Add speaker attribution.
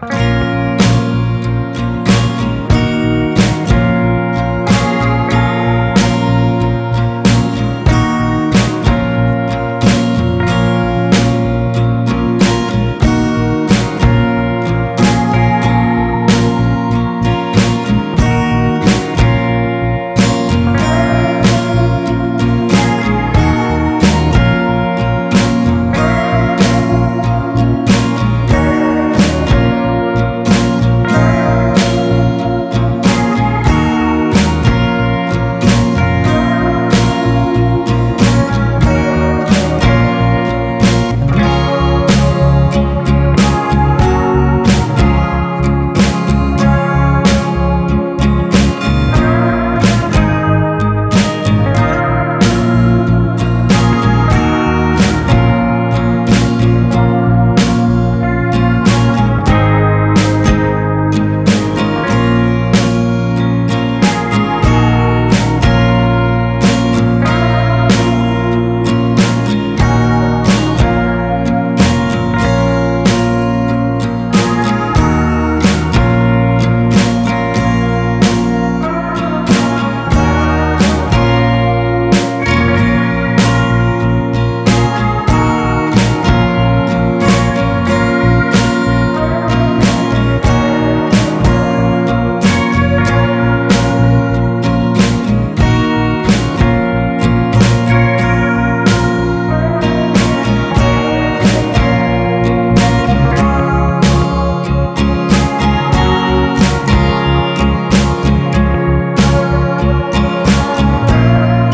Speaker 1: Bye.